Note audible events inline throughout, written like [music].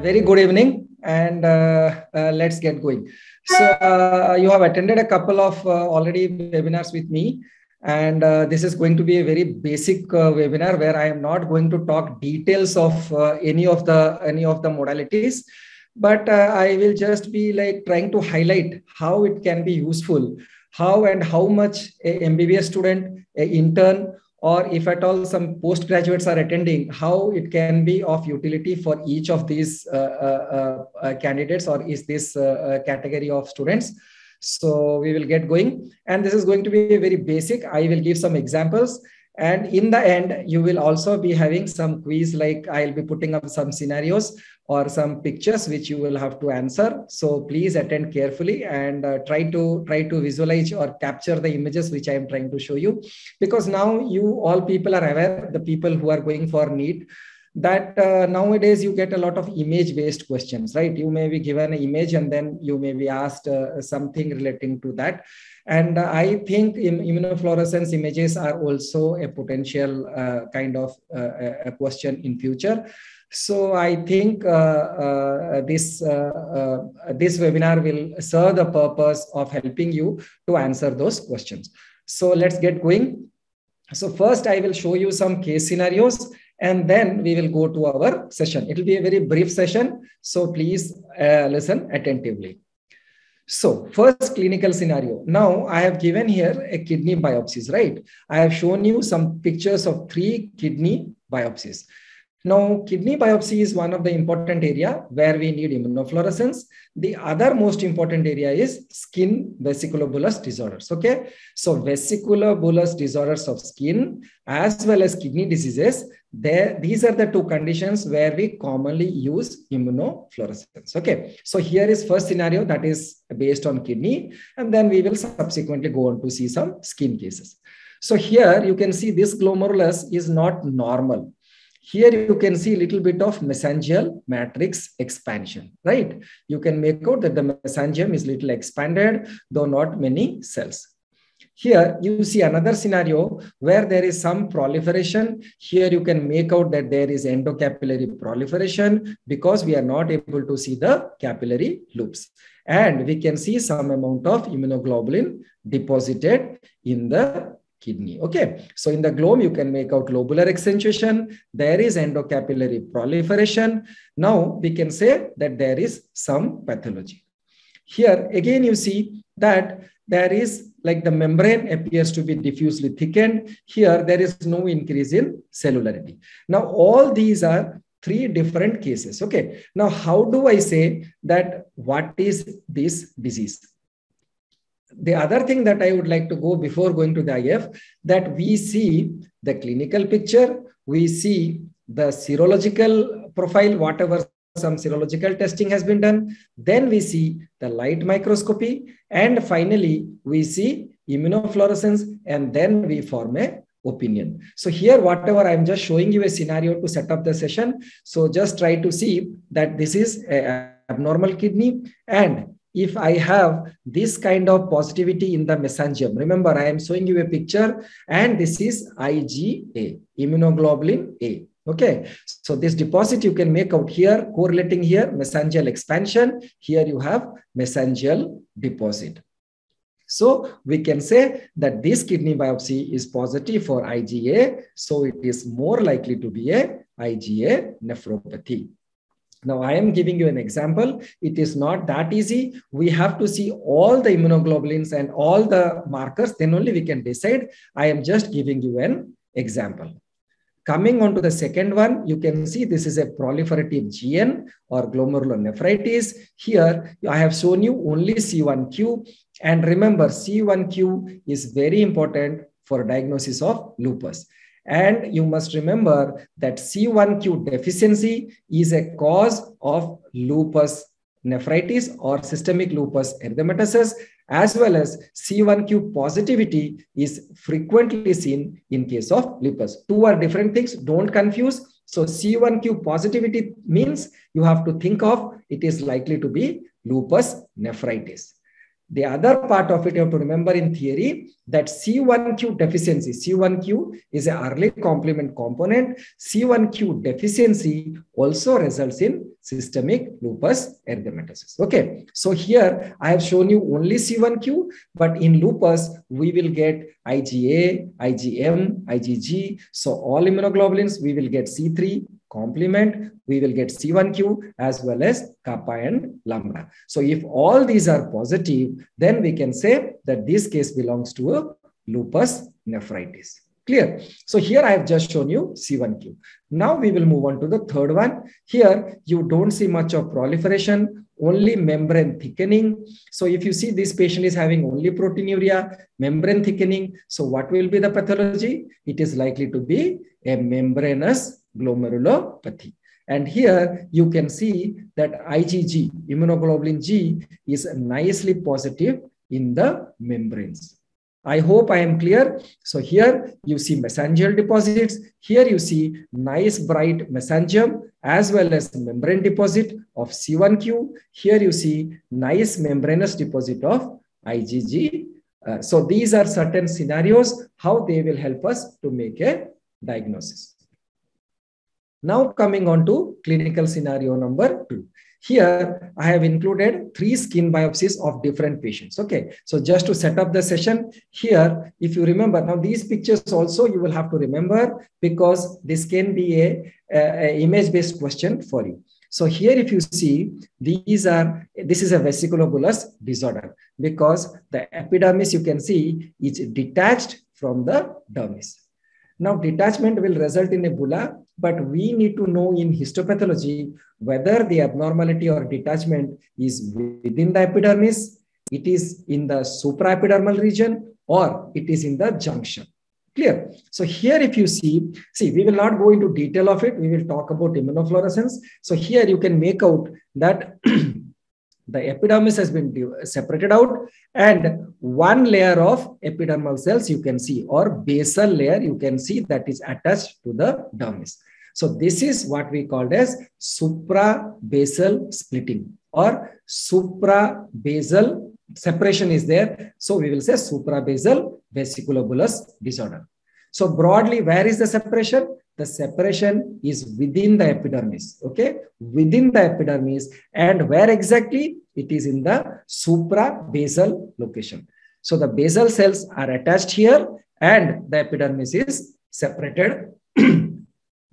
very good evening and uh, uh, let's get going. So uh, you have attended a couple of already webinars with me and this is going to be a very basic webinar where I am not going to talk details of any of the any of the modalities but I will just be like trying to highlight how it can be useful how and how much a MBBS student, a intern, or if at all some postgraduates are attending, how it can be of utility for each of these uh, uh, uh, candidates or is this uh, uh, category of students. So we will get going. And this is going to be very basic. I will give some examples and in the end, you will also be having some quiz, like I'll be putting up some scenarios or some pictures which you will have to answer. So please attend carefully and uh, try to try to visualize or capture the images which I am trying to show you. Because now you all people are aware, the people who are going for NEET, that uh, nowadays you get a lot of image based questions right you may be given an image and then you may be asked uh, something relating to that and uh, i think immunofluorescence images are also a potential uh, kind of uh, a question in future so i think uh, this this webinar will serve the purpose of helping you to answer those questions so let's get going so first i will show you some case scenarios and then we will go to our session. It will be a very brief session, so please uh, listen attentively. So first clinical scenario. Now I have given here a kidney biopsies, right? I have shown you some pictures of three kidney biopsies. Now, kidney biopsy is one of the important area where we need immunofluorescence. The other most important area is skin vesiculobullous disorders. Okay, so vesiculobullous disorders of skin as well as kidney diseases. There, these are the two conditions where we commonly use immunofluorescence. Okay, so here is first scenario that is based on kidney, and then we will subsequently go on to see some skin cases. So here you can see this glomerulus is not normal here you can see a little bit of mesangial matrix expansion, right? You can make out that the mesangium is little expanded, though not many cells. Here you see another scenario where there is some proliferation. Here you can make out that there is endocapillary proliferation because we are not able to see the capillary loops. And we can see some amount of immunoglobulin deposited in the kidney. Okay, so in the globe, you can make out lobular accentuation. There is endocapillary proliferation. Now we can say that there is some pathology. Here again, you see that there is like the membrane appears to be diffusely thickened. Here, there is no increase in cellularity. Now, all these are three different cases. Okay. Now, how do I say that what is this disease? The other thing that I would like to go before going to the IF, that we see the clinical picture, we see the serological profile, whatever some serological testing has been done. Then we see the light microscopy. And finally, we see immunofluorescence. And then we form a opinion. So here, whatever I'm just showing you a scenario to set up the session. So just try to see that this is a abnormal kidney and if I have this kind of positivity in the mesangium. Remember, I am showing you a picture and this is IgA, immunoglobulin A. Okay, so this deposit you can make out here, correlating here, mesangial expansion. Here you have mesangial deposit. So we can say that this kidney biopsy is positive for IgA. So it is more likely to be a IgA nephropathy. Now, I am giving you an example. It is not that easy. We have to see all the immunoglobulins and all the markers, then only we can decide. I am just giving you an example. Coming on to the second one, you can see this is a proliferative GN or glomerulonephritis. Here, I have shown you only C1Q. And remember, C1Q is very important for diagnosis of lupus. And you must remember that C1q deficiency is a cause of lupus nephritis or systemic lupus erythematosus, as well as C1q positivity is frequently seen in case of lupus. Two are different things. Don't confuse. So C1q positivity means you have to think of it is likely to be lupus nephritis. The other part of it, you have to remember in theory that C1q deficiency, C1q is an early complement component. C1q deficiency also results in systemic lupus erythematosus. Okay, so here I have shown you only C1q, but in lupus, we will get IgA, IgM, IgG. So all immunoglobulins, we will get C3, complement, we will get C1q as well as kappa and lambda. So if all these are positive, then we can say that this case belongs to a lupus nephritis. Clear? So here I have just shown you C1q. Now we will move on to the third one. Here you don't see much of proliferation, only membrane thickening. So if you see this patient is having only proteinuria, membrane thickening. So what will be the pathology? It is likely to be a membranous glomerulopathy. And here you can see that IgG, immunoglobulin G, is nicely positive in the membranes. I hope I am clear. So here you see mesangial deposits. Here you see nice bright mesangium as well as membrane deposit of C1q. Here you see nice membranous deposit of IgG. Uh, so these are certain scenarios, how they will help us to make a diagnosis. Now coming on to clinical scenario number two. Here, I have included three skin biopsies of different patients. Okay, so just to set up the session here, if you remember, now these pictures also you will have to remember because this can be a, a, image-based question for you. So here, if you see, these are, this is a vesiculobullous disorder because the epidermis you can see is detached from the dermis. Now, detachment will result in a bulla, but we need to know in histopathology whether the abnormality or detachment is within the epidermis, it is in the supraepidermal region, or it is in the junction. Clear? So here, if you see, see, we will not go into detail of it. We will talk about immunofluorescence. So here you can make out that [clears throat] the epidermis has been separated out and one layer of epidermal cells you can see or basal layer you can see that is attached to the dermis. So this is what we called as suprabasal splitting or suprabasal separation is there. So we will say suprabasal vesiculobullous disorder. So broadly, where is the separation? the separation is within the epidermis, okay? Within the epidermis and where exactly? It is in the suprabasal location. So the basal cells are attached here and the epidermis is separated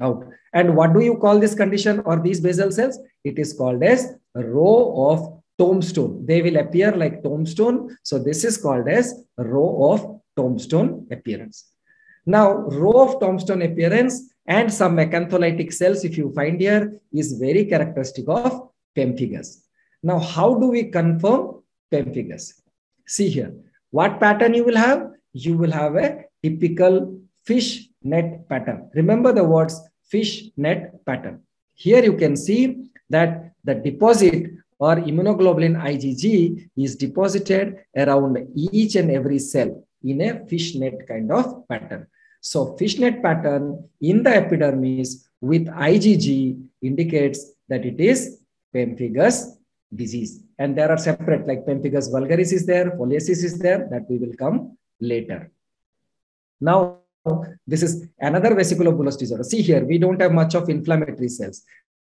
out. And what do you call this condition or these basal cells? It is called as row of tombstone. They will appear like tombstone. So this is called as row of tombstone appearance. Now, row of tombstone appearance and some acantholytic cells, if you find here, is very characteristic of pemphigus. Now, how do we confirm pemphigus? See here, what pattern you will have? You will have a typical fish net pattern. Remember the words fish net pattern. Here you can see that the deposit or immunoglobulin IgG is deposited around each and every cell in a fish net kind of pattern. So fishnet pattern in the epidermis with IgG indicates that it is pemphigus disease. And there are separate like pemphigus vulgaris is there, foliaceus is there that we will come later. Now, this is another vesiculobullous disorder. See here, we don't have much of inflammatory cells.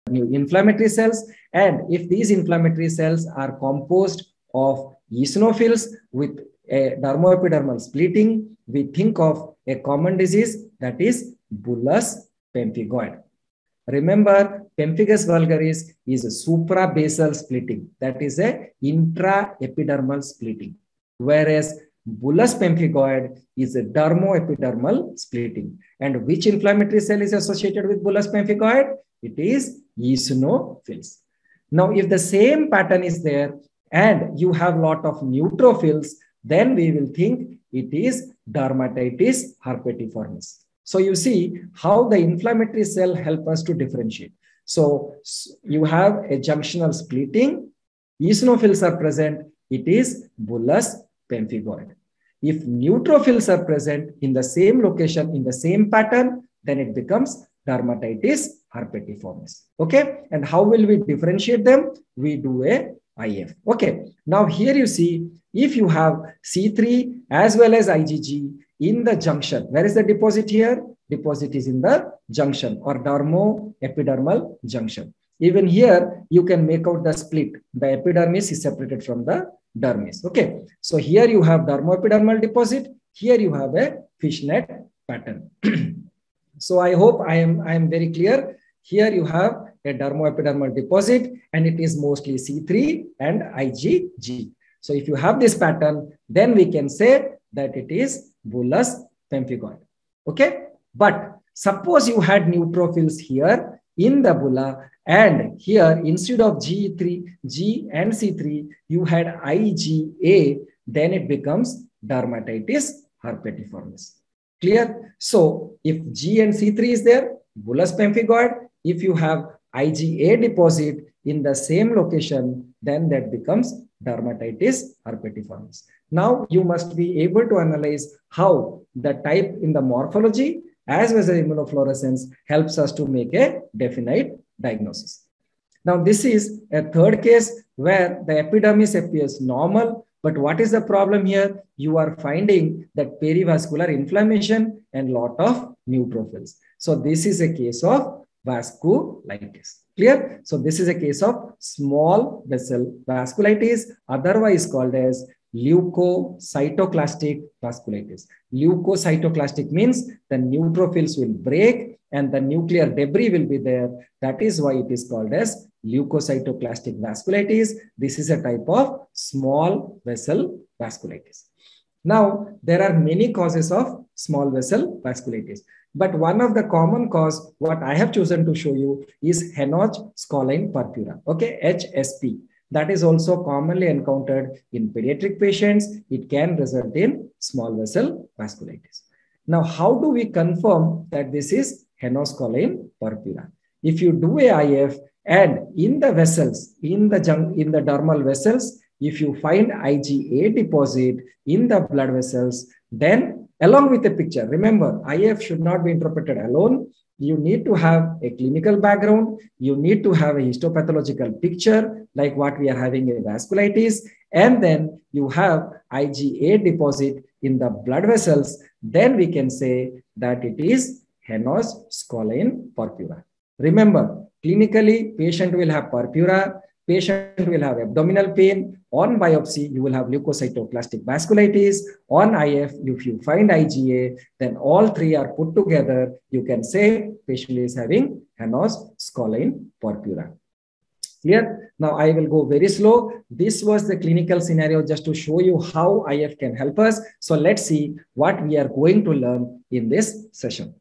New inflammatory cells. And if these inflammatory cells are composed of eosinophils with a dermoepidermal splitting, we think of a common disease that is bullous pemphigoid. Remember, pemphigus vulgaris is a suprabasal splitting. That is a intraepidermal splitting. Whereas bullous pemphigoid is a dermoepidermal splitting. And which inflammatory cell is associated with bullous pemphigoid? It is eosinophils. Now, if the same pattern is there and you have lot of neutrophils, then we will think it is dermatitis herpetiformis. So you see how the inflammatory cell help us to differentiate. So you have a junctional splitting, eosinophils are present, it is bullous pemphigoid. If neutrophils are present in the same location, in the same pattern, then it becomes dermatitis herpetiformis. Okay, and how will we differentiate them? We do a IF. Okay, now here you see if you have C3 as well as IgG in the junction, where is the deposit here? Deposit is in the junction or dermo-epidermal junction. Even here, you can make out the split. The epidermis is separated from the dermis. Okay, so here you have dermo-epidermal deposit. Here you have a fishnet pattern. [clears throat] so I hope I am, I am very clear. Here you have a dermoepidermal deposit and it is mostly C3 and IgG. So if you have this pattern, then we can say that it is bullous pemphigoid. Okay. But suppose you had neutrophils here in the bulla and here instead of G3, G and C3, you had IgA, then it becomes dermatitis herpetiformis. Clear? So if G and C3 is there, bullous pemphigoid. If you have IgA deposit in the same location, then that becomes dermatitis herpetiformis. Now you must be able to analyze how the type in the morphology as well as immunofluorescence helps us to make a definite diagnosis. Now this is a third case where the epidermis appears normal, but what is the problem here? You are finding that perivascular inflammation and lot of neutrophils. So this is a case of vasculitis. Clear? So this is a case of small vessel vasculitis, otherwise called as leukocytoclastic vasculitis. Leukocytoclastic means the neutrophils will break and the nuclear debris will be there. That is why it is called as leukocytoclastic vasculitis. This is a type of small vessel vasculitis. Now, there are many causes of small vessel vasculitis. But one of the common cause, what I have chosen to show you is Henoch-Schönlein purpura, okay, HSP. That is also commonly encountered in pediatric patients. It can result in small vessel vasculitis. Now, how do we confirm that this is Henoch-Schönlein purpura? If you do a IF and in the vessels, in the, in the dermal vessels, if you find IgA deposit in the blood vessels, then along with the picture. Remember, IF should not be interpreted alone. You need to have a clinical background. You need to have a histopathological picture, like what we are having in vasculitis. And then you have IgA deposit in the blood vessels. Then we can say that it is henoch scoline purpura. Remember, clinically, patient will have purpura patient will have abdominal pain. On biopsy, you will have leukocytoclastic vasculitis. On IF, if you find IgA, then all three are put together. You can say patient is having henoch scoline purpura. Clear? Now I will go very slow. This was the clinical scenario just to show you how IF can help us. So let's see what we are going to learn in this session.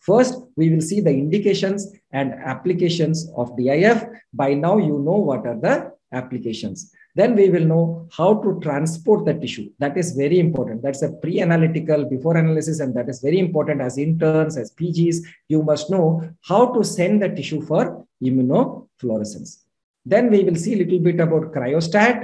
First, we will see the indications and applications of DIF. By now, you know what are the applications. Then we will know how to transport the tissue. That is very important. That's a pre-analytical before analysis, and that is very important as interns, as PGs. You must know how to send the tissue for immunofluorescence. Then we will see a little bit about cryostat,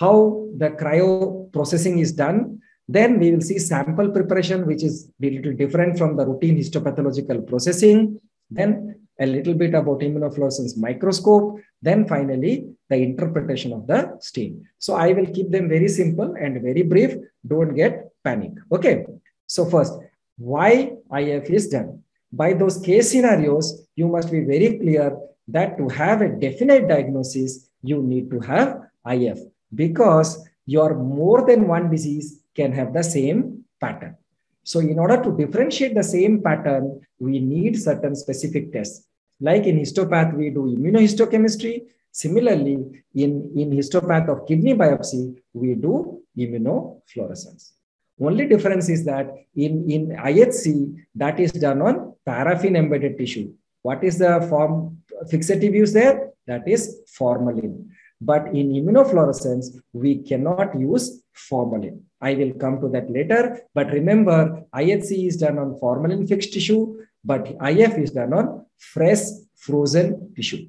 how the cryo processing is done, then we will see sample preparation, which is a little different from the routine histopathological processing. Then a little bit about immunofluorescence microscope. Then finally, the interpretation of the stain. So I will keep them very simple and very brief. Don't get panic. Okay. So first, why IF is done? By those case scenarios, you must be very clear that to have a definite diagnosis, you need to have IF because your more than one disease can have the same pattern. So in order to differentiate the same pattern, we need certain specific tests. Like in histopath, we do immunohistochemistry. Similarly, in, in histopath of kidney biopsy, we do immunofluorescence. Only difference is that in, in IHC, that is done on paraffin embedded tissue. What is the form fixative use there? That is formalin. But in immunofluorescence, we cannot use formalin. I will come to that later. But remember, IHC is done on formalin fixed tissue, but IF is done on fresh frozen tissue.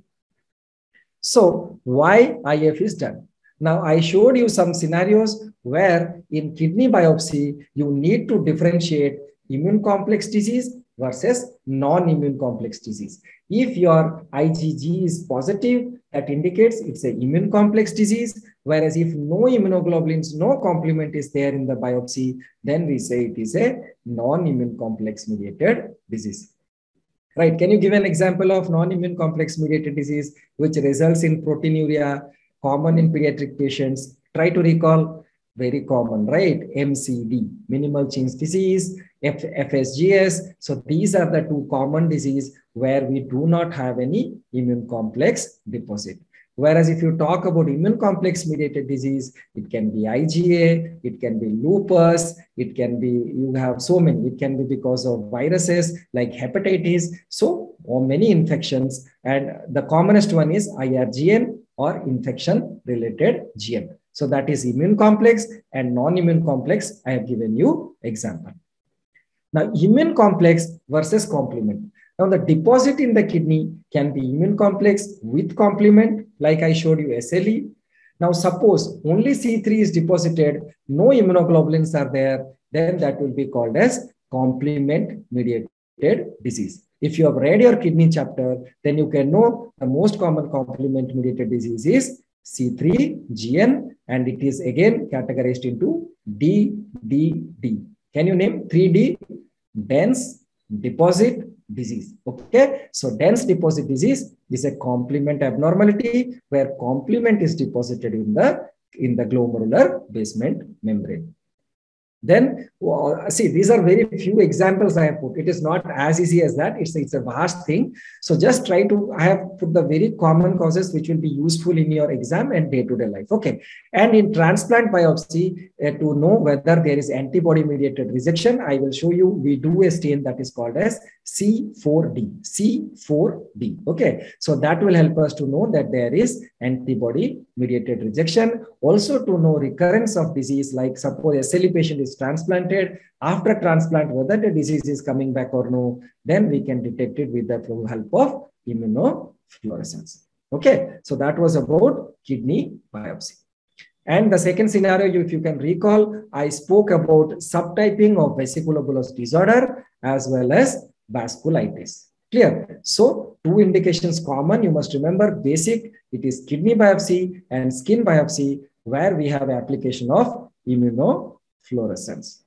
So why IF is done? Now, I showed you some scenarios where in kidney biopsy, you need to differentiate immune complex disease versus non-immune complex disease. If your IgG is positive, that indicates it's a immune complex disease. Whereas if no immunoglobulins, no complement is there in the biopsy, then we say it is a non-immune complex mediated disease. Right? Can you give an example of non-immune complex mediated disease which results in proteinuria, common in pediatric patients? Try to recall very common, right? MCD, minimal change disease, F FSGS. So these are the two common disease where we do not have any immune complex deposit. Whereas if you talk about immune complex mediated disease, it can be IgA, it can be lupus, it can be, you have so many, it can be because of viruses like hepatitis. So, or many infections. And the commonest one is IRGN or infection related GN. So that is immune complex and non-immune complex. I have given you example. Now, immune complex versus complement. Now, the deposit in the kidney can be immune complex with complement, like I showed you SLE. Now, suppose only C3 is deposited, no immunoglobulins are there, then that will be called as complement mediated disease. If you have read your kidney chapter, then you can know the most common complement mediated disease is C3, GN, and it is again categorized into D, D, D. Can you name 3D? Dense, deposit, disease. Okay, so dense deposit disease is a complement abnormality where complement is deposited in the in the glomerular basement membrane. Then well, see, these are very few examples I have put. It is not as easy as that. It's, it's a vast thing. So just try to, I have put the very common causes which will be useful in your exam and day-to-day -day life. Okay. And in transplant biopsy, uh, to know whether there is antibody mediated rejection, I will show you, we do a stain that is called as C4D, C4D. Okay. So that will help us to know that there is antibody mediated rejection. Also to know recurrence of disease, like suppose a SLE patient is transplanted. After transplant, whether the disease is coming back or no, then we can detect it with the help of immunofluorescence. Okay, so that was about kidney biopsy. And the second scenario, if you can recall, I spoke about subtyping of vesiculobullous disorder as well as vasculitis. Clear? So two indications common. You must remember basic. It is kidney biopsy and skin biopsy where we have application of immunofluorescence.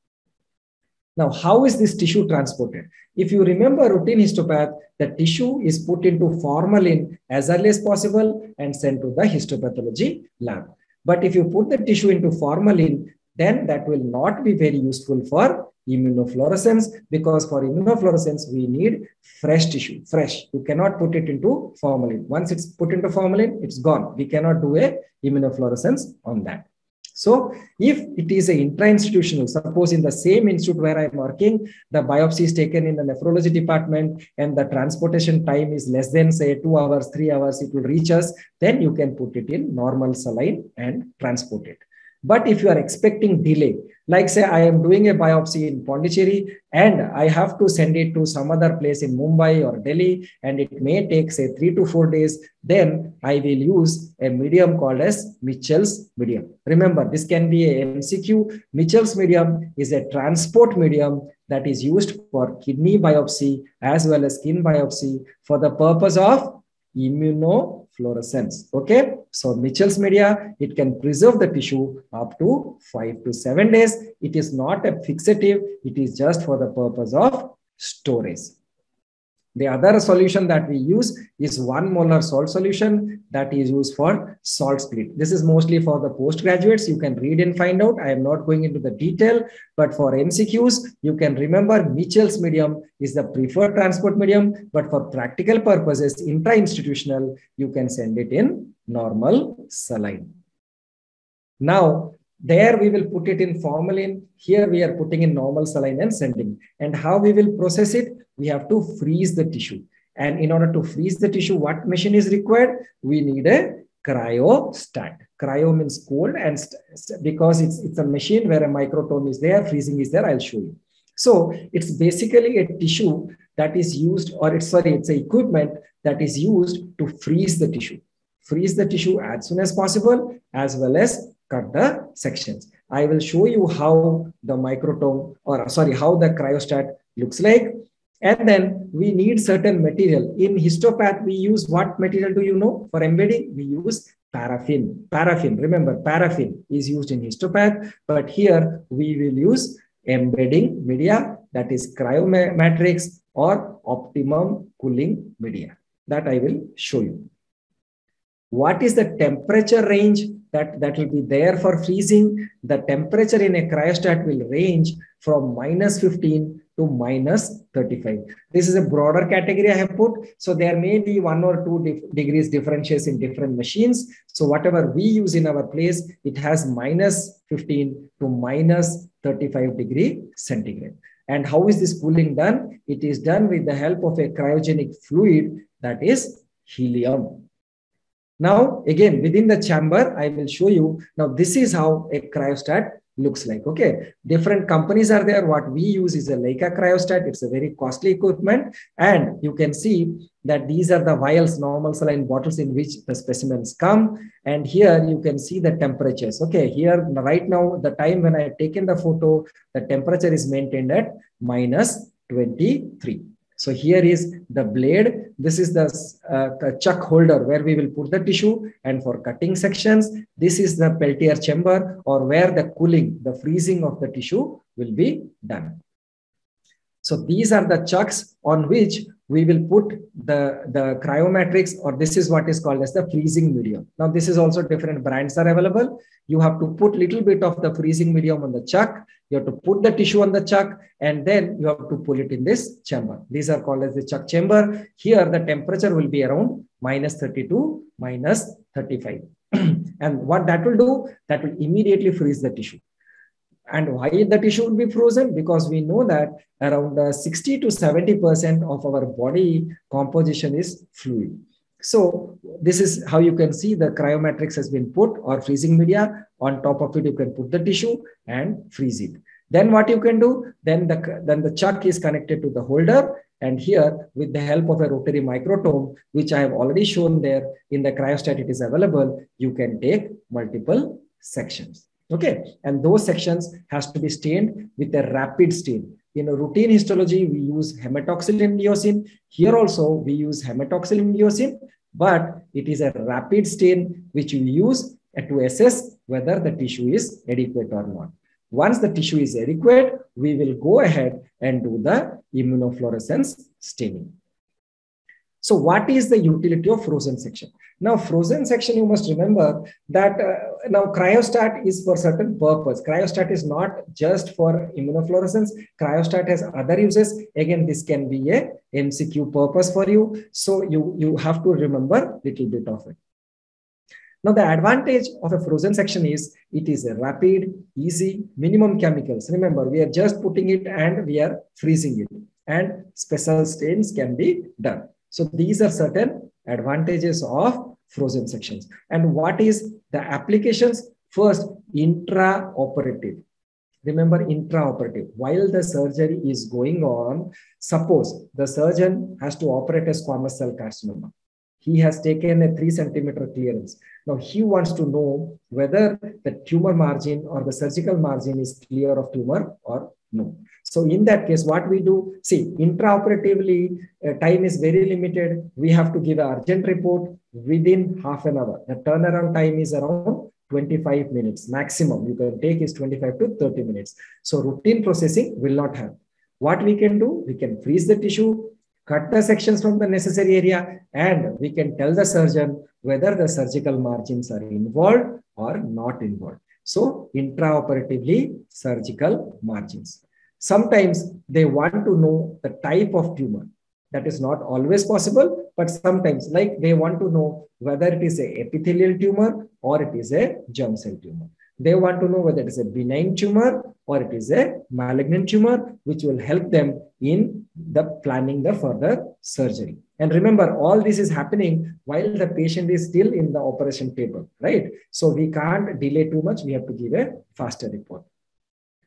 Now, how is this tissue transported? If you remember routine histopath, the tissue is put into formalin as early as possible and sent to the histopathology lab. But if you put the tissue into formalin, then that will not be very useful for immunofluorescence because for immunofluorescence, we need fresh tissue, fresh. You cannot put it into formalin. Once it's put into formalin, it's gone. We cannot do a immunofluorescence on that. So if it is a intra-institutional, suppose in the same institute where I'm working, the biopsy is taken in the nephrology department and the transportation time is less than say two hours, three hours, it will reach us, then you can put it in normal saline and transport it. But if you are expecting delay, like say I am doing a biopsy in Pondicherry and I have to send it to some other place in Mumbai or Delhi and it may take say three to four days, then I will use a medium called as Michel's medium. Remember, this can be a MCQ. Michel's medium is a transport medium that is used for kidney biopsy as well as skin biopsy for the purpose of immunofluorescence. Okay, so Michel's media, it can preserve the tissue up to five to seven days. It is not a fixative, it is just for the purpose of storage. The other solution that we use is one molar salt solution that is used for salt split. This is mostly for the postgraduates. You can read and find out. I am not going into the detail, but for MCQs, you can remember Michel's medium is the preferred transport medium, but for practical purposes, intra-institutional, you can send it in normal saline. Now, there we will put it in formalin. Here we are putting in normal saline and sending. And how we will process it? We have to freeze the tissue. And in order to freeze the tissue, what machine is required? We need a cryostat. Cryo means cold and because it's, it's a machine where a microtome is there, freezing is there, I'll show you. So it's basically a tissue that is used, or it's sorry, it's a equipment that is used to freeze the tissue. Freeze the tissue as soon as possible, as well as cut the sections. I will show you how the microtome or sorry, how the cryostat looks like. And then we need certain material. In histopath, we use what material do you know? For embedding, we use paraffin. Paraffin, remember, paraffin is used in histopath, but here we will use embedding media, that is cryomatrix or optimum cooling media. That I will show you. What is the temperature range that, that will be there for freezing? The temperature in a cryostat will range from minus 15 to minus 35. This is a broader category I have put. So there may be one or two dif degrees differentials in different machines. So whatever we use in our place, it has minus 15 to minus 35 degree centigrade. And how is this cooling done? It is done with the help of a cryogenic fluid that is helium. Now, again, within the chamber, I will show you. Now, this is how a cryostat looks like. Okay, different companies are there. What we use is a Leica cryostat. It's a very costly equipment. And you can see that these are the vials, normal saline bottles in which the specimens come. And here you can see the temperatures. Okay, here right now, the time when I have taken the photo, the temperature is maintained at minus 23. So here is the blade. This is the uh, chuck holder where we will put the tissue and for cutting sections. This is the Peltier chamber or where the cooling, the freezing of the tissue will be done. So these are the chucks on which we will put the, the cryomatrix or this is what is called as the freezing medium. Now this is also different brands are available. You have to put little bit of the freezing medium on the chuck. You have to put the tissue on the chuck and then you have to pull it in this chamber. These are called as the chuck chamber. Here the temperature will be around minus 32, minus 35. [clears throat] and what that will do, that will immediately freeze the tissue. And why the tissue will be frozen? Because we know that around uh, 60 to 70% of our body composition is fluid. So this is how you can see the cryomatrix has been put or freezing media. On top of it, you can put the tissue and freeze it. Then what you can do, then the, then the chuck is connected to the holder. And here, with the help of a rotary microtome, which I have already shown there in the cryostat, it is available, you can take multiple sections. Okay, and those sections has to be stained with a rapid stain. In a routine histology, we use hematoxylin eosin. Here also, we use hematoxylin eosin, but it is a rapid stain which we use to assess whether the tissue is adequate or not. Once the tissue is adequate, we will go ahead and do the immunofluorescence staining. So what is the utility of frozen section? Now, frozen section, you must remember that uh, now cryostat is for certain purpose. Cryostat is not just for immunofluorescence. Cryostat has other uses. Again, this can be a MCQ purpose for you. So you, you have to remember little bit of it. Now, the advantage of a frozen section is it is a rapid, easy, minimum chemicals. Remember, we are just putting it and we are freezing it. And special stains can be done. So these are certain advantages of frozen sections. And what is the applications? First, intraoperative. Remember intraoperative. While the surgery is going on, suppose the surgeon has to operate a squamous cell carcinoma. He has taken a three centimeter clearance. Now he wants to know whether the tumor margin or the surgical margin is clear of tumor or no. So in that case, what we do, see, intraoperatively, uh, time is very limited. We have to give an urgent report within half an hour. The turnaround time is around 25 minutes maximum. You can take is 25 to 30 minutes. So routine processing will not have. What we can do, we can freeze the tissue, cut the sections from the necessary area, and we can tell the surgeon whether the surgical margins are involved or not involved. So intraoperatively surgical margins. Sometimes they want to know the type of tumor. That is not always possible, but sometimes like they want to know whether it is a epithelial tumor or it is a germ cell tumor. They want to know whether it is a benign tumor or it is a malignant tumor, which will help them in the planning the further surgery. And remember, all this is happening while the patient is still in the operation table, right? So we can't delay too much. We have to give a faster report.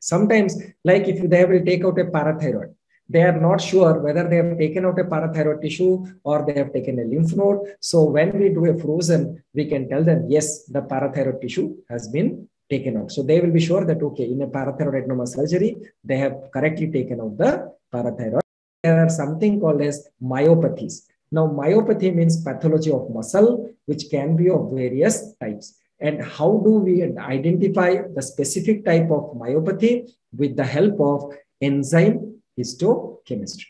Sometimes, like if they will take out a parathyroid, they are not sure whether they have taken out a parathyroid tissue or they have taken a lymph node. So when we do a frozen, we can tell them, yes, the parathyroid tissue has been taken out. So they will be sure that, okay, in a parathyroid adenoma surgery, they have correctly taken out the parathyroid there are something called as myopathies. Now, myopathy means pathology of muscle, which can be of various types. And how do we identify the specific type of myopathy? With the help of enzyme histochemistry.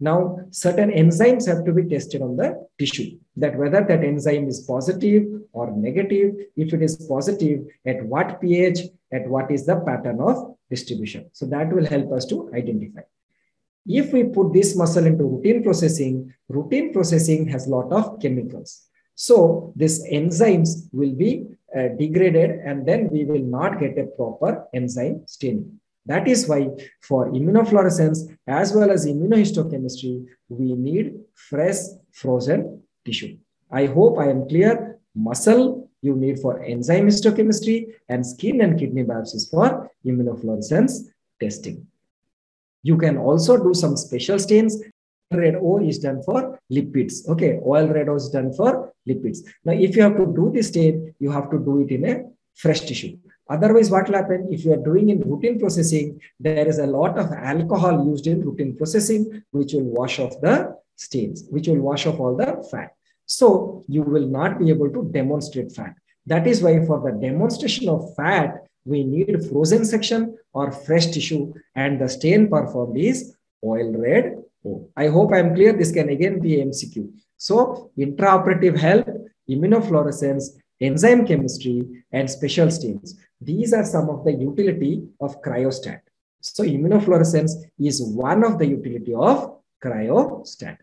Now, certain enzymes have to be tested on the tissue that whether that enzyme is positive or negative. If it is positive, at what pH, at what is the pattern of distribution. So that will help us to identify. If we put this muscle into routine processing, routine processing has a lot of chemicals. So these enzymes will be uh, degraded and then we will not get a proper enzyme staining. That is why for immunofluorescence as well as immunohistochemistry, we need fresh frozen tissue. I hope I am clear. Muscle you need for enzyme histochemistry and skin and kidney biopsies for immunofluorescence testing. You can also do some special stains. Red O is done for lipids. Okay, oil red O is done for lipids. Now, if you have to do this stain, you have to do it in a fresh tissue. Otherwise, what will happen if you are doing in routine processing? There is a lot of alcohol used in routine processing, which will wash off the stains, which will wash off all the fat. So you will not be able to demonstrate fat. That is why for the demonstration of fat, we need frozen section or fresh tissue and the stain performed is oil red. I hope I am clear. This can again be MCQ. So intraoperative help, immunofluorescence, enzyme chemistry, and special stains. These are some of the utility of cryostat. So immunofluorescence is one of the utility of cryostat.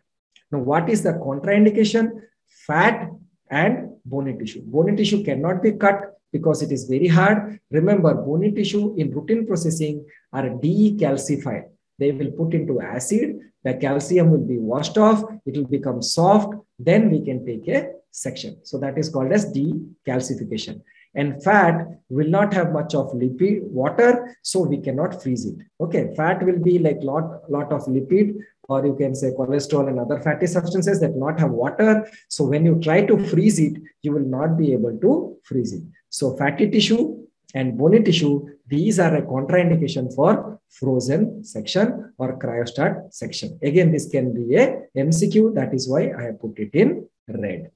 Now, what is the contraindication? Fat and bony tissue. Bony tissue cannot be cut because it is very hard. Remember, bony tissue in routine processing are decalcified. They will put into acid. The calcium will be washed off. It will become soft. Then we can take a section. So that is called as decalcification. And fat will not have much of lipid water, so we cannot freeze it. Okay, fat will be like lot lot of lipid, or you can say cholesterol and other fatty substances that not have water. So when you try to freeze it, you will not be able to freeze it. So fatty tissue and bony tissue, these are a contraindication for frozen section or cryostat section. Again, this can be a MCQ. That is why I have put it in red.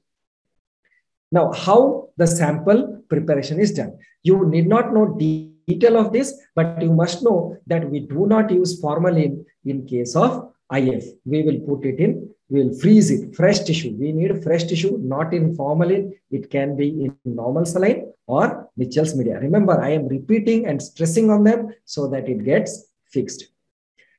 Now, how the sample preparation is done. You need not know detail of this, but you must know that we do not use formalin in case of IF. We will put it in, we will freeze it, fresh tissue. We need fresh tissue, not in formalin. It can be in normal saline or Michel's media. Remember, I am repeating and stressing on them so that it gets fixed.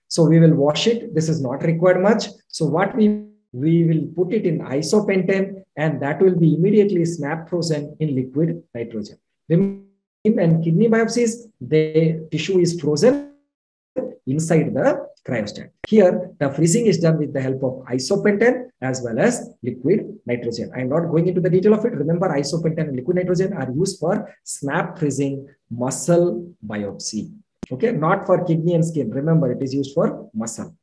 So we will wash it. This is not required much. So what we we will put it in isopentane and that will be immediately snap frozen in liquid nitrogen. And kidney biopsies, the tissue is frozen inside the cryostat. Here, the freezing is done with the help of isopentane as well as liquid nitrogen. I'm not going into the detail of it. Remember, isopentane and liquid nitrogen are used for snap freezing muscle biopsy. Okay, not for kidney and skin. Remember, it is used for muscle.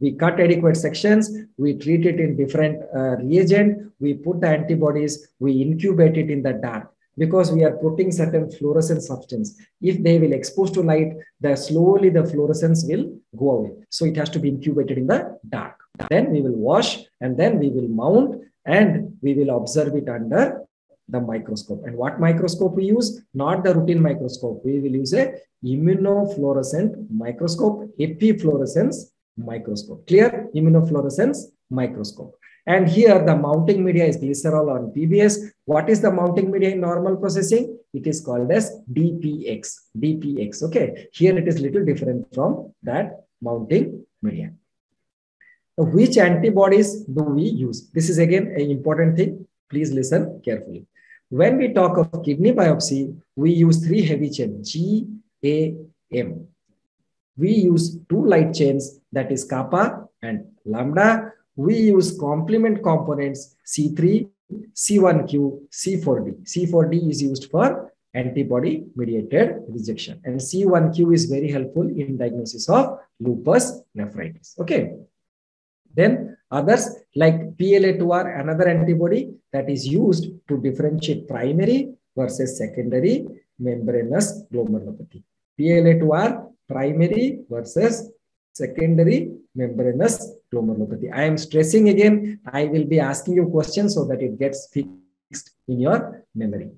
We cut adequate sections, we treat it in different uh, reagent, we put the antibodies, we incubate it in the dark because we are putting certain fluorescent substance. If they will expose to light, the slowly the fluorescence will go away. So it has to be incubated in the dark. Then we will wash and then we will mount and we will observe it under the microscope. And what microscope we use? Not the routine microscope. We will use a immunofluorescent microscope, epifluorescence microscope. Clear? Immunofluorescence microscope. And here the mounting media is glycerol on PBS. What is the mounting media in normal processing? It is called as DPX. DPX. Okay. Here it is little different from that mounting media. which antibodies do we use? This is again an important thing. Please listen carefully. When we talk of kidney biopsy, we use three heavy chain, G, A, M. We use two light chains, that is kappa and lambda we use complement components C3, C1q, C4d. C4d is used for antibody mediated rejection and C1q is very helpful in diagnosis of lupus nephritis. Okay. Then others like PLA2R, another antibody that is used to differentiate primary versus secondary membranous glomerulopathy. PLA2R primary versus secondary membranous glomerulopathy. I am stressing again, I will be asking you questions so that it gets fixed in your memory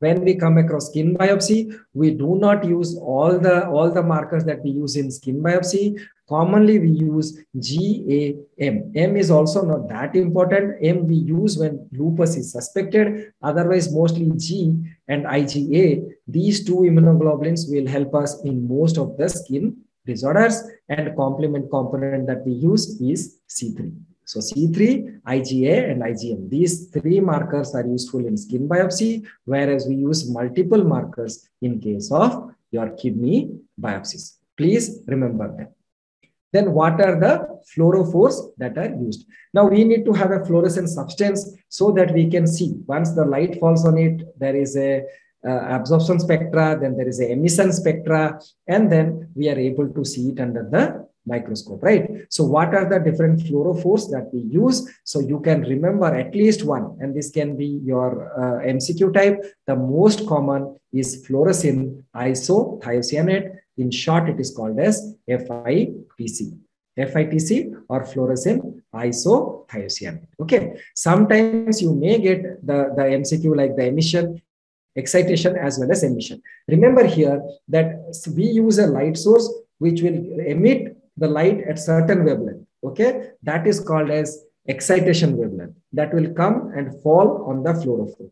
when we come across skin biopsy we do not use all the all the markers that we use in skin biopsy. Commonly we use gam m. Is also not that important. M we use when lupus is suspected. Otherwise mostly g and iga these two immunoglobulins will help us in most of the skin disorders. And complement component that we use is c3 so C3, IgA, and IgM. These three markers are useful in skin biopsy, whereas we use multiple markers in case of your kidney biopsies. Please remember that. Then what are the fluorophores that are used? Now we need to have a fluorescent substance so that we can see once the light falls on it, there is a uh, absorption spectra, then there is a emission spectra, and then we are able to see it under the microscope, right? So what are the different fluorophores that we use? So you can remember at least one, and this can be your uh, MCQ type. The most common is fluorescein isothiocyanate. In short, it is called as FITC. FITC or fluorescein isothiocyanate. Okay. Sometimes you may get the, the MCQ like the emission excitation as well as emission. Remember here that we use a light source which will emit the light at certain wavelength. Okay, that is called as excitation wavelength that will come and fall on the fluorophore.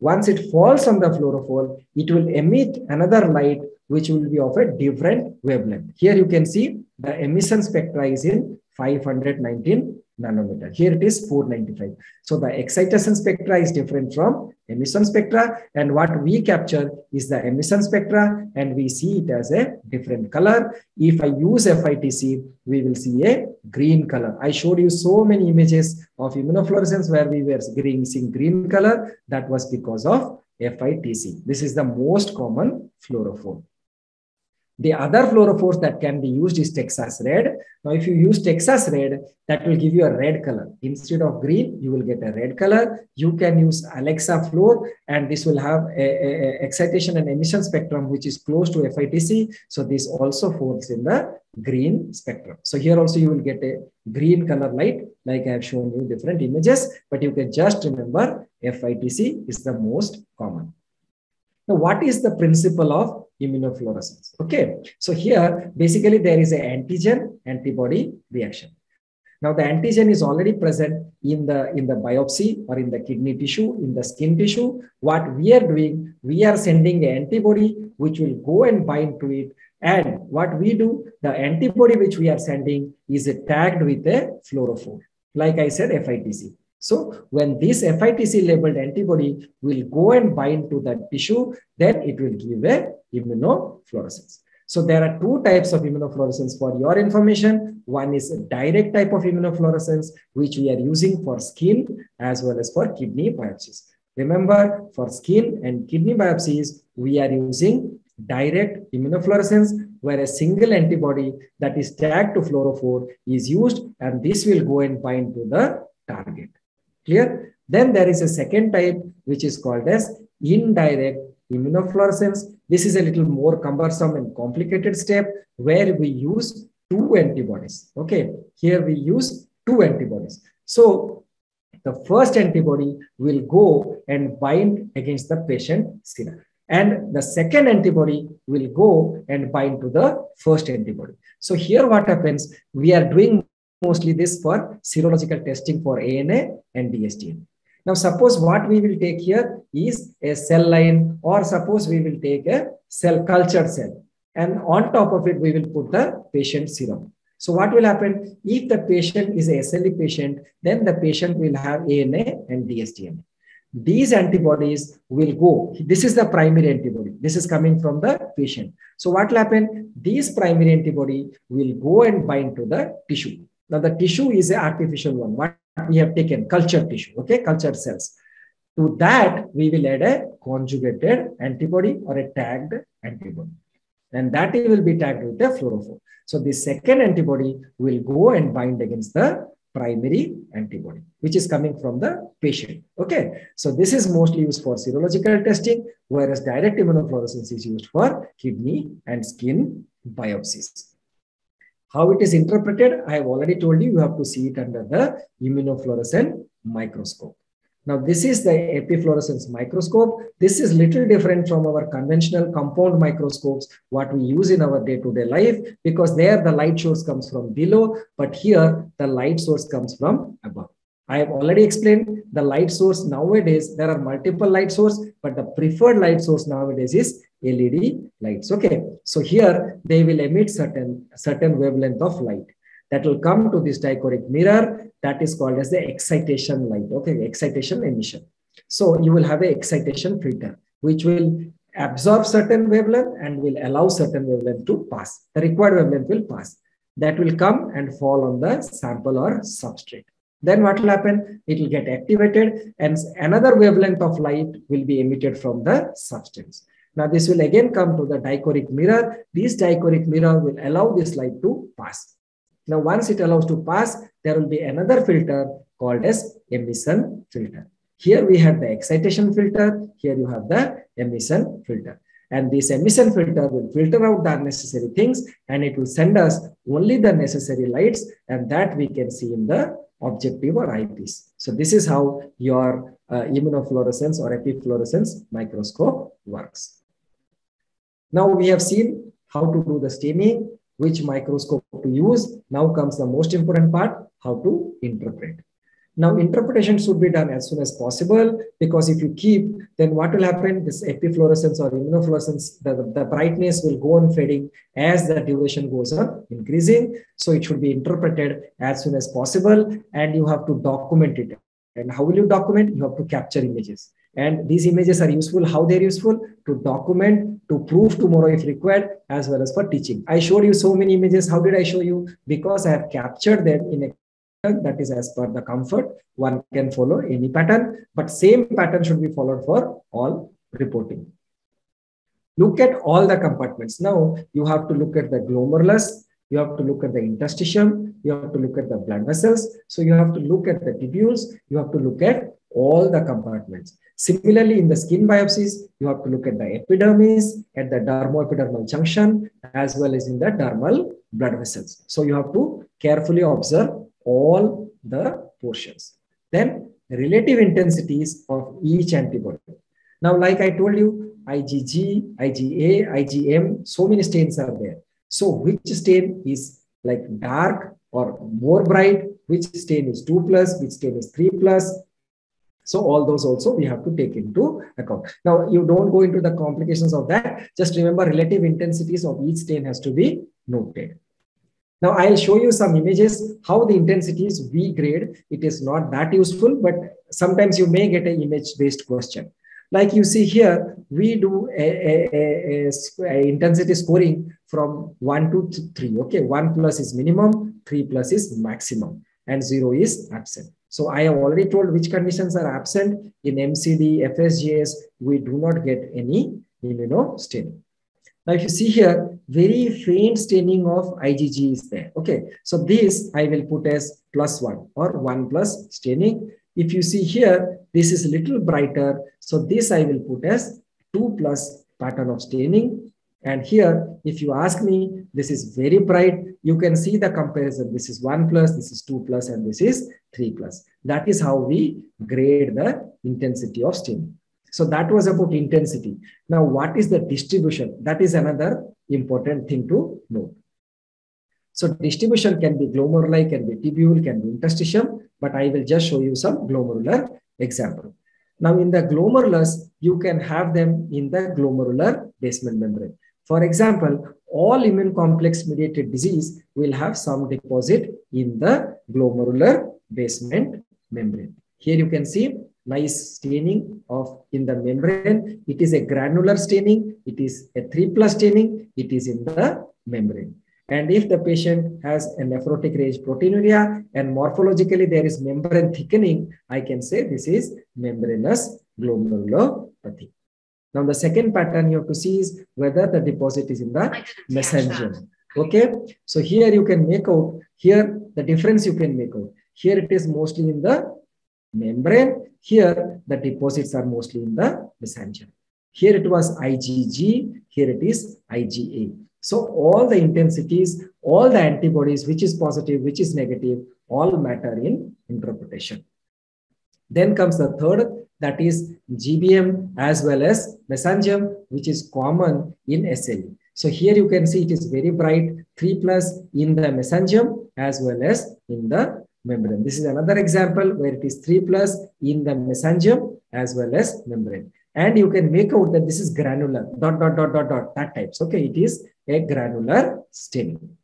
Once it falls on the fluorophore, it will emit another light which will be of a different wavelength. Here you can see the emission spectra is in 519 nanometer. Here it is 495. So the excitation spectra is different from emission spectra. And what we capture is the emission spectra and we see it as a different color. If I use FITC, we will see a green color. I showed you so many images of immunofluorescence where we were seeing green color. That was because of FITC. This is the most common fluorophore. The other fluorophores that can be used is Texas red. Now, if you use Texas red, that will give you a red color. Instead of green, you will get a red color. You can use Alexa fluor, and this will have a, a, a excitation and emission spectrum, which is close to FITC. So this also falls in the green spectrum. So here also you will get a green color light, like I have shown you different images, but you can just remember FITC is the most common. Now, what is the principle of immunofluorescence. Okay, so here basically there is an antigen antibody reaction. Now the antigen is already present in the in the biopsy or in the kidney tissue, in the skin tissue. What we are doing, we are sending an antibody which will go and bind to it. And what we do, the antibody which we are sending is tagged with a fluorophore. Like I said, FITC. So when this FITC labeled antibody will go and bind to that tissue, then it will give a immunofluorescence. So there are two types of immunofluorescence for your information. One is a direct type of immunofluorescence, which we are using for skin as well as for kidney biopsies. Remember, for skin and kidney biopsies, we are using direct immunofluorescence where a single antibody that is tagged to fluorophore is used and this will go and bind to the target. Clear? Then there is a second type, which is called as indirect immunofluorescence. This is a little more cumbersome and complicated step where we use two antibodies. Okay, here we use two antibodies. So the first antibody will go and bind against the patient serum. And the second antibody will go and bind to the first antibody. So here what happens, we are doing mostly this for serological testing for ANA and dsDNA. Now, suppose what we will take here is a cell line, or suppose we will take a cell culture cell, and on top of it, we will put the patient serum. So, what will happen if the patient is a SLE patient? Then the patient will have ANA and dsDNA. These antibodies will go. This is the primary antibody. This is coming from the patient. So, what will happen? These primary antibody will go and bind to the tissue. Now the tissue is an artificial one. What we have taken, culture tissue, okay, culture cells. To that, we will add a conjugated antibody or a tagged antibody. And that will be tagged with a fluorophore. So the second antibody will go and bind against the primary antibody, which is coming from the patient. Okay, so this is mostly used for serological testing, whereas direct immunofluorescence is used for kidney and skin biopsies. How it is interpreted, I have already told you, you have to see it under the immunofluorescent microscope. Now, this is the epifluorescence microscope. This is little different from our conventional compound microscopes, what we use in our day-to-day -day life, because there the light source comes from below, but here the light source comes from above. I have already explained the light source nowadays, there are multiple light source, but the preferred light source nowadays is LED lights. Okay, so here they will emit certain, certain wavelength of light that will come to this dichroic mirror that is called as the excitation light. Okay. Excitation emission. So you will have a excitation filter which will absorb certain wavelength and will allow certain wavelength to pass. The required wavelength will pass. That will come and fall on the sample or substrate. Then what will happen? It will get activated and another wavelength of light will be emitted from the substance now this will again come to the dichroic mirror this dichroic mirror will allow this light to pass now, once it allows to pass, there will be another filter called as emission filter. Here we have the excitation filter. Here you have the emission filter. And this emission filter will filter out the unnecessary things and it will send us only the necessary lights and that we can see in the objective or eyepiece. So this is how your uh, immunofluorescence or epifluorescence microscope works. Now we have seen how to do the staining, which microscope to use. Now comes the most important part, how to interpret. Now, interpretation should be done as soon as possible because if you keep, then what will happen? This epifluorescence or immunofluorescence, the, the brightness will go on fading as the duration goes on increasing. So it should be interpreted as soon as possible and you have to document it. And how will you document? You have to capture images. And these images are useful. How they're useful? To document, to prove tomorrow if required, as well as for teaching. I showed you so many images. How did I show you? Because I have captured them in a that is as per the comfort. One can follow any pattern, but same pattern should be followed for all reporting. Look at all the compartments. Now you have to look at the glomerulus, you have to look at the interstitium, you have to look at the blood vessels. So you have to look at the tubules, you have to look at all the compartments. Similarly, in the skin biopsies, you have to look at the epidermis, at the dermoepidermal junction, as well as in the dermal blood vessels. So you have to carefully observe all the portions. Then relative intensities of each antibody. Now, like I told you, IgG, IgA, IgM, so many stains are there. So which stain is like dark or more bright, which stain is 2 plus, which stain is 3 plus, so all those also we have to take into account. Now you don't go into the complications of that. Just remember relative intensities of each stain has to be noted. Now I'll show you some images, how the intensities we grade. It is not that useful, but sometimes you may get an image based question. Like you see here, we do a, a, a, a intensity scoring from one to three. Okay, one plus is minimum, three plus is maximum, and zero is absent. So I have already told which conditions are absent in MCD, FSGS, we do not get any immunostaining. Now, if you see here, very faint staining of IgG is there. Okay, so this I will put as plus one or one plus staining. If you see here, this is a little brighter. So this I will put as two plus pattern of staining. And here, if you ask me, this is very bright. You can see the comparison. This is 1 plus, this is 2 plus, and this is 3 plus. That is how we grade the intensity of staining. So that was about intensity. Now, what is the distribution? That is another important thing to note. So distribution can be glomerular, can be tubule, can be interstitium, but I will just show you some glomerular example. Now in the glomerulus, you can have them in the glomerular basement membrane. For example, all immune complex mediated disease will have some deposit in the glomerular basement membrane. Here you can see nice staining of in the membrane. It is a granular staining. It is a 3 plus staining. It is in the membrane. And if the patient has a nephrotic range proteinuria and morphologically there is membrane thickening, I can say this is membranous glomerulopathy. Now, the second pattern you have to see is whether the deposit is in the mesangium. Okay. So here you can make out, here the difference you can make out. Here it is mostly in the membrane. Here the deposits are mostly in the mesangium. Here it was IgG. Here it is IgA. So all the intensities, all the antibodies, which is positive, which is negative, all matter in interpretation. Then comes the third, that is GBM as well as mesangium, which is common in SLE. So here you can see it is very bright, 3 plus in the mesangium as well as in the membrane. This is another example where it is 3 plus in the mesangium as well as membrane. And you can make out that this is granular, dot, dot, dot, dot, dot, that types. Okay, it is a granular staining.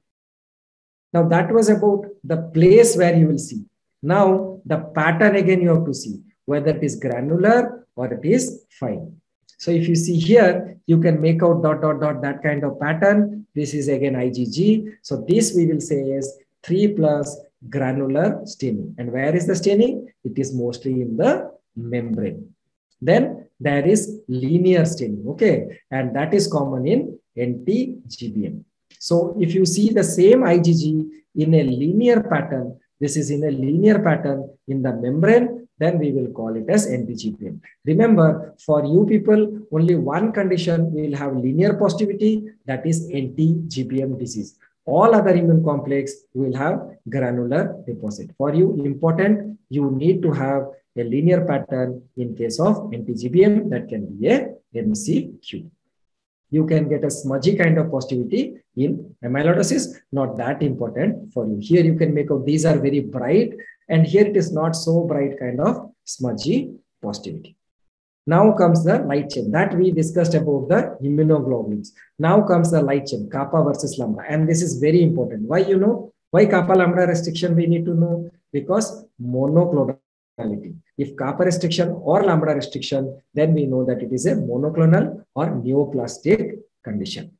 Now that was about the place where you will see. Now the pattern again you have to see whether it is granular or it is fine. So if you see here, you can make out dot, dot, dot, that kind of pattern. This is again IgG. So this we will say is 3 plus granular staining. And where is the staining? It is mostly in the membrane. Then there is linear staining, okay? And that is common in anti-GBM. So if you see the same IgG in a linear pattern, this is in a linear pattern in the membrane, then we will call it as anti-GBM. Remember, for you people, only one condition will have linear positivity, that is anti-GBM disease. All other immune complex will have granular deposit. For you, important, you need to have a linear pattern in case of anti-GBM that can be a MCQ you can get a smudgy kind of positivity in amyloidosis, not that important for you. Here you can make out these are very bright and here it is not so bright kind of smudgy positivity. Now comes the light chain that we discussed about the immunoglobulins. Now comes the light chain, kappa versus lambda. And this is very important. Why you know? Why kappa lambda restriction we need to know? Because If kappa restriction or lambda restriction, then we know that it is a monoclonal or neoplastic condition.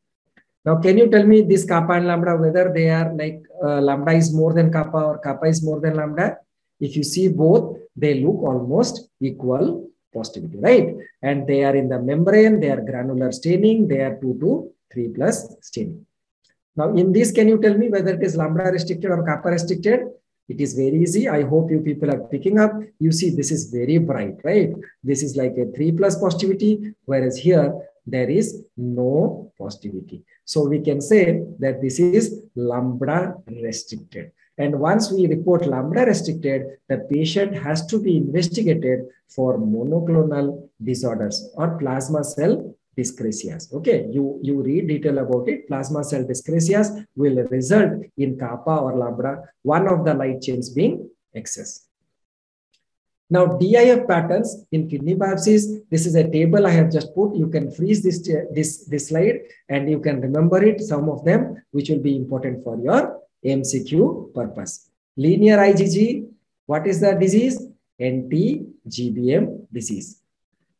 Now, can you tell me this kappa and lambda, whether they are like uh, lambda is more than kappa or kappa is more than lambda? If you see both, they look almost equal positivity, right? And they are in the membrane, they are granular staining, they are 2 to 3 plus staining. Now, in this, can you tell me whether it is lambda restricted or kappa restricted? It is very easy. I hope you people are picking up. You see, this is very bright, right? This is like a 3 plus positivity, whereas here there is no positivity. So we can say that this is lambda restricted. And once we report lambda restricted, the patient has to be investigated for monoclonal disorders or plasma cell dyscrasias. Okay, you, you read detail about it. Plasma cell dyscrasias will result in kappa or lambda, one of the light chains being excess. Now, DIF patterns in kidney biopsies, this is a table I have just put. You can freeze this, this, this slide and you can remember it, some of them, which will be important for your MCQ purpose. Linear IgG, what is the disease? anti-GBM disease.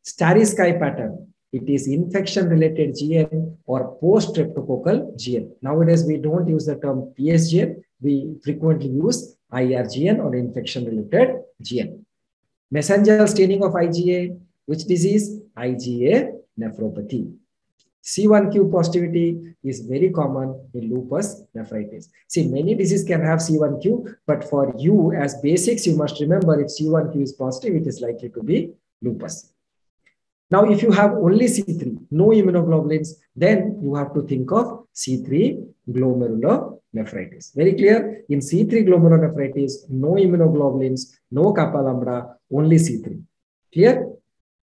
Starry sky pattern, it is infection related GN or post streptococcal GN. Nowadays, we don't use the term PSGN. We frequently use IRGN or infection related GN. Mesangial staining of IgA, which disease? IgA nephropathy. C1q positivity is very common in lupus nephritis. See, many diseases can have C1q, but for you as basics, you must remember if C1q is positive, it is likely to be lupus. Now, if you have only C3, no immunoglobulins, then you have to think of C3 glomerulonephritis. Very clear? In C3 glomerulonephritis, no immunoglobulins, no kappa lambda, only C3. Clear?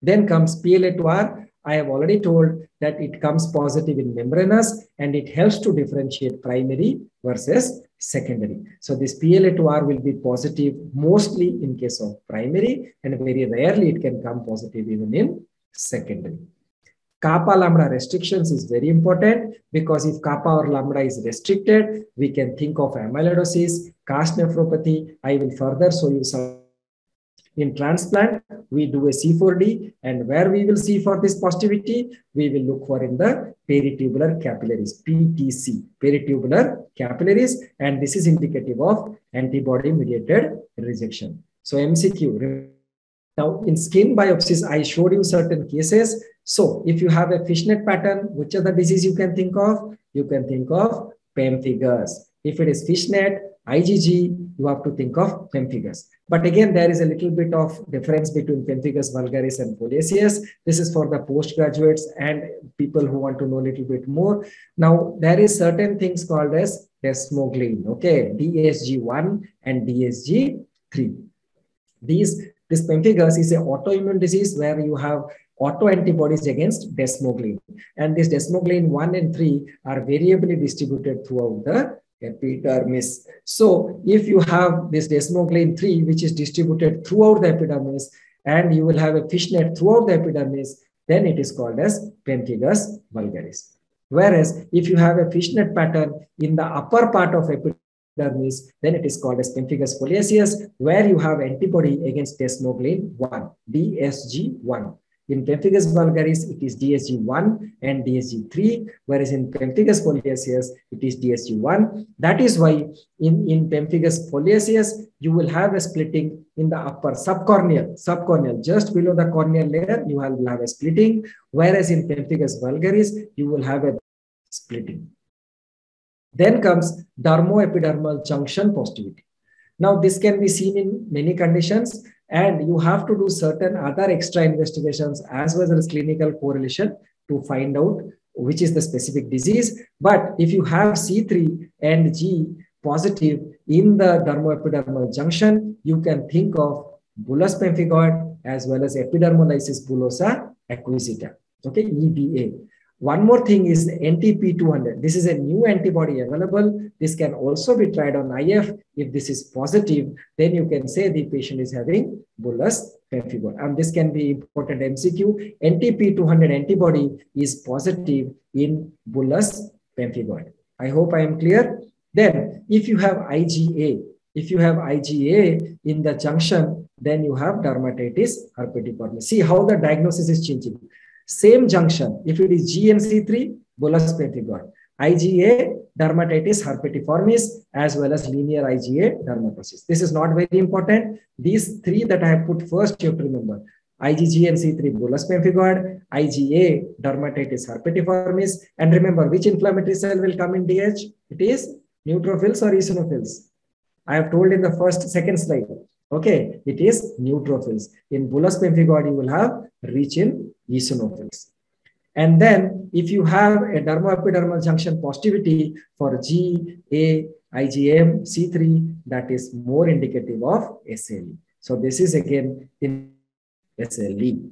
Then comes PLA2R. I have already told that it comes positive in membranous and it helps to differentiate primary versus secondary. So this PLA2R will be positive mostly in case of primary and very rarely it can come positive even in secondary. Kappa lambda restrictions is very important because if kappa or lambda is restricted, we can think of amyloidosis, cast nephropathy. I will further show you some. In transplant, we do a C4D and where we will see for this positivity, we will look for in the peritubular capillaries, PTC, peritubular capillaries, and this is indicative of antibody mediated rejection. So MCQ, now, in skin biopsies, I showed you certain cases. So, if you have a fishnet pattern, which other disease you can think of? You can think of pemphigus. If it is fishnet, IgG, you have to think of pemphigus. But again, there is a little bit of difference between pemphigus vulgaris and foliaceus. This is for the postgraduates and people who want to know a little bit more. Now, there is certain things called as desmoglein, okay, DSG1 and DSG3. These, this pemphigus is an autoimmune disease where you have autoantibodies against desmoglein. And this desmoglein 1 and 3 are variably distributed throughout the epidermis. So if you have this desmoglein 3, which is distributed throughout the epidermis, and you will have a fishnet throughout the epidermis, then it is called as pemphigus vulgaris. Whereas if you have a fishnet pattern in the upper part of epidermis, then it is called as pemphigus foliaceus, where you have antibody against desmoglein 1, DSG1. In pemphigus vulgaris, it is DSG1 and DSG3, whereas in pemphigus foliaceus, it is DSG1. That is why in, in pemphigus foliaceus, you will have a splitting in the upper subcorneal, subcorneal, just below the corneal layer, you will have a splitting, whereas in pemphigus vulgaris, you will have a splitting. Then comes dermoepidermal junction positivity. Now, this can be seen in many conditions and you have to do certain other extra investigations as well as clinical correlation to find out which is the specific disease. But if you have C3 and G positive in the dermoepidermal junction, you can think of bullous pemphigoid as well as epidermolysis bullosa acquisita, okay, EBA. One more thing is anti-p200. This is a new antibody available. This can also be tried on IF. If this is positive, then you can say the patient is having bullous pemphigoid. And this can be important MCQ. anti-p200 antibody is positive in bullous pemphigoid. I hope I am clear. Then if you have IgA, if you have IgA in the junction, then you have dermatitis herpetiformis. See how the diagnosis is changing. Same junction, if it is GNC3, bullous pemphigoid. IgA, dermatitis herpetiformis, as well as linear IgA dermatosis. This is not very important. These three that I have put first, you have to remember. IgGNC3 bullous pemphigoid, IgA dermatitis herpetiformis. And remember, which inflammatory cell will come in DH? It is neutrophils or eosinophils. I have told in the first, second slide. Okay, it is neutrophils. In bullous pemphigoid, you will have rich in eosinophils. And then if you have a dermoepidermal junction positivity for G, A, IgM, C3, that is more indicative of SLE. So this is again in SLE.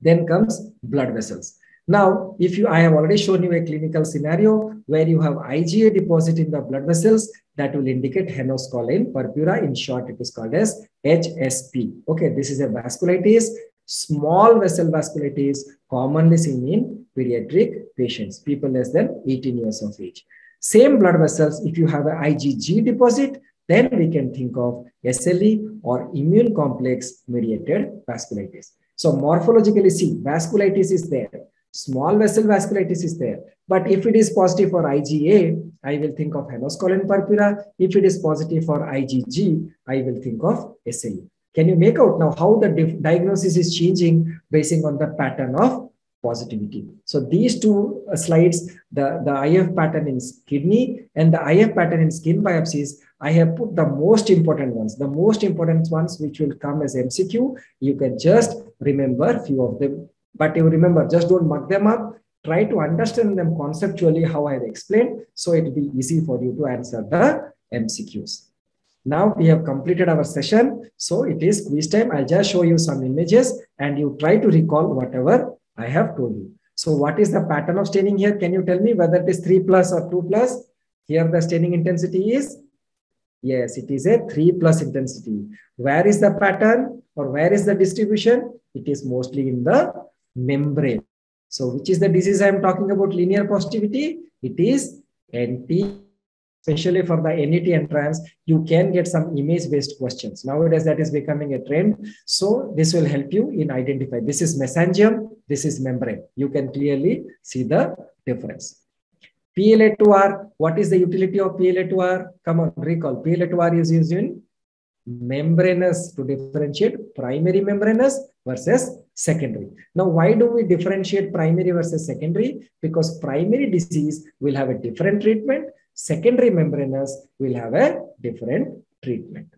Then comes blood vessels. Now, if you, I have already shown you a clinical scenario where you have IgA deposit in the blood vessels that will indicate Henoch-Schönlein purpura. In short, it is called as HSP. Okay, this is a vasculitis, small vessel vasculitis commonly seen in pediatric patients, people less than 18 years of age. Same blood vessels, if you have an IgG deposit, then we can think of SLE or immune complex mediated vasculitis. So morphologically, see, vasculitis is there small vessel vasculitis is there. But if it is positive for IgA, I will think of Henoch-Schönlein purpura. If it is positive for IgG, I will think of SLE. Can you make out now how the diagnosis is changing based on the pattern of positivity? So these two uh, slides, the, the IF pattern in kidney and the IF pattern in skin biopsies, I have put the most important ones, the most important ones which will come as MCQ. You can just remember few of them but you remember, just don't mug them up. Try to understand them conceptually how I've explained. So it will be easy for you to answer the MCQs. Now we have completed our session. So it is quiz time. I'll just show you some images and you try to recall whatever I have told you. So what is the pattern of staining here? Can you tell me whether it is 3 plus or 2 plus? Here the staining intensity is? Yes, it is a 3 plus intensity. Where is the pattern or where is the distribution? It is mostly in the membrane. So which is the disease I am talking about linear positivity? It is NT, especially for the NEET entrance, you can get some image-based questions. Nowadays, that is becoming a trend. So this will help you in identify. This is mesangium, this is membrane. You can clearly see the difference. PLA2R, what is the utility of PLA2R? Come on, recall. PLA2R is used in membranous to differentiate primary membranous versus secondary. Now, why do we differentiate primary versus secondary? Because primary disease will have a different treatment. Secondary membranous will have a different treatment.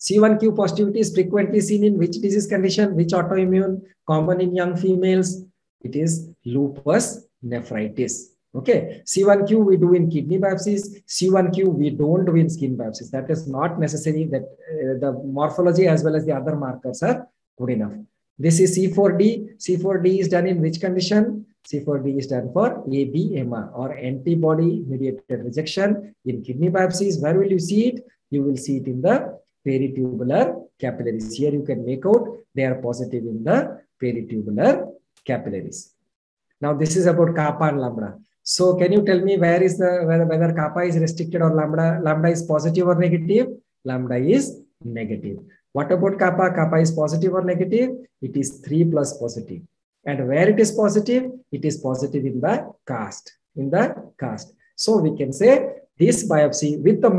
C1q positivity is frequently seen in which disease condition, which autoimmune, common in young females? It is lupus nephritis. Okay, C1q we do in kidney biopsies, C1q we don't do in skin biopsies. That is not necessary that uh, the morphology as well as the other markers are good enough. This is C4D. C4D is done in which condition? C4D is done for ABMR or antibody mediated rejection in kidney biopsies. Where will you see it? You will see it in the peritubular capillaries. Here you can make out they are positive in the peritubular capillaries. Now this is about kappa and lambda. So can you tell me where is the whether, whether kappa is restricted or lambda lambda is positive or negative? Lambda is negative. What about kappa? Kappa is positive or negative? It is 3 plus positive. And where it is positive? It is positive in the cast. In the cast. So we can say this biopsy with the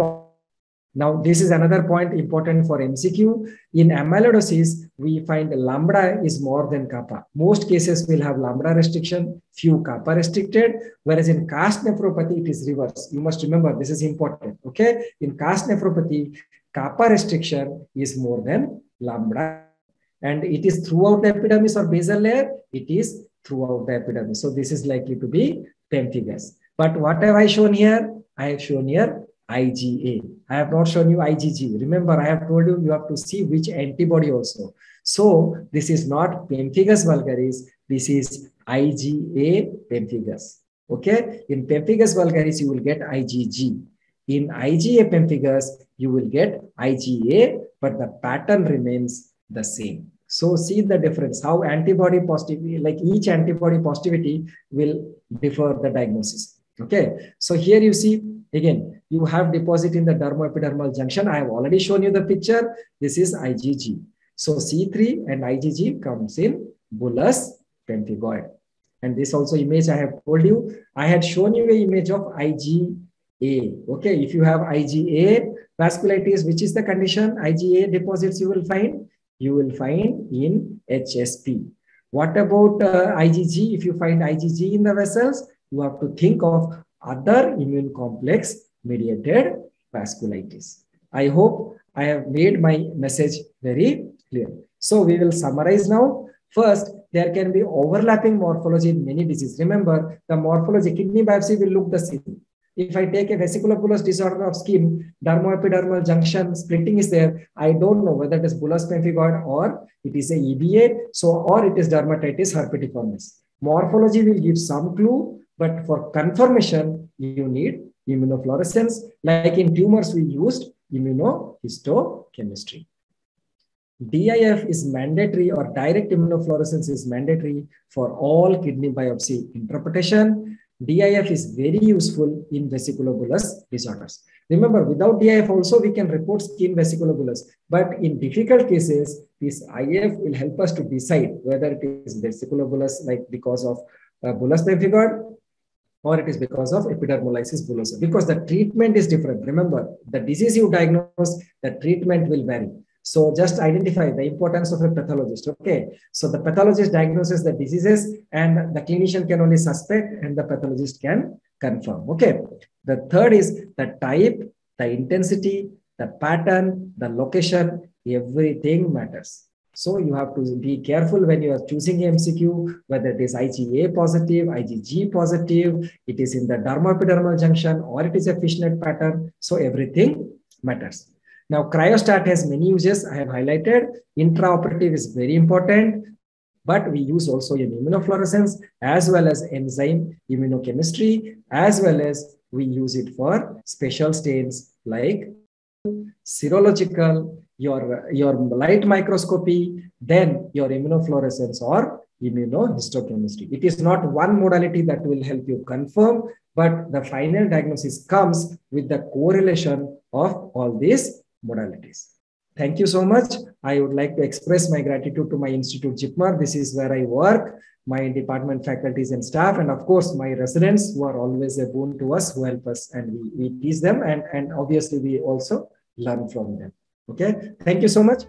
now, this is another point important for MCQ. In amyloidosis, we find lambda is more than kappa. Most cases will have lambda restriction, few kappa restricted, whereas in cast nephropathy, it is reverse. You must remember, this is important, okay? In cast nephropathy, kappa restriction is more than lambda. And it is throughout the epidermis or basal layer, it is throughout the epidermis. So this is likely to be pemphigus. But what have I shown here? I have shown here IgA. I have not shown you IgG. Remember, I have told you you have to see which antibody also. So this is not pemphigus vulgaris. This is IgA pemphigus. Okay. In pemphigus vulgaris, you will get IgG. In IgA pemphigus, you will get IgA, but the pattern remains the same. So see the difference, how antibody positivity, like each antibody positivity will differ the diagnosis. Okay. So here you see Again, you have deposit in the dermoepidermal junction. I have already shown you the picture. This is IgG. So C3 and IgG comes in bullous pemphigoid. And this also image I have told you. I had shown you an image of IgA. Okay, if you have IgA vasculitis, which is the condition? IgA deposits you will find? You will find in HSP. What about uh, IgG? If you find IgG in the vessels, you have to think of other immune complex mediated vasculitis. I hope I have made my message very clear. So we will summarize now. First, there can be overlapping morphology in many diseases. Remember, the morphology, kidney biopsy will look the same. If I take a vesiculobullous disorder of skin, dermoepidermal junction splitting is there. I don't know whether it is bullous pemphigoid or it is a EBA, so or it is dermatitis herpetiformis. Morphology will give some clue, but for confirmation, you need immunofluorescence. Like in tumors, we used immunohistochemistry. DIF is mandatory or direct immunofluorescence is mandatory for all kidney biopsy interpretation. DIF is very useful in vesiculobullous disorders. Remember, without DIF also we can report skin vesiculobullous. But in difficult cases, this IF will help us to decide whether it is vesiculobullous like because of uh, bullous pemphigoid or it is because of epidermolysis bullosa because the treatment is different. Remember, the disease you diagnose, the treatment will vary. So just identify the importance of a pathologist. Okay. So the pathologist diagnoses the diseases and the clinician can only suspect and the pathologist can confirm. Okay. The third is the type, the intensity, the pattern, the location, everything matters. So you have to be careful when you are choosing MCQ, whether it is IgA positive, IgG positive, it is in the dermoepidermal junction, or it is a fishnet pattern. So everything matters. Now, cryostat has many uses. I have highlighted. Intraoperative is very important, but we use also in immunofluorescence as well as enzyme immunochemistry, as well as we use it for special stains like serological, your, your light microscopy, then your immunofluorescence or immunohistochemistry. It is not one modality that will help you confirm, but the final diagnosis comes with the correlation of all these modalities. Thank you so much. I would like to express my gratitude to my institute, JIPMER. This is where I work, my department faculties and staff, and of course, my residents who are always a boon to us, who help us and we, we teach them. And, and obviously, we also learn from them. Okay. Thank you so much.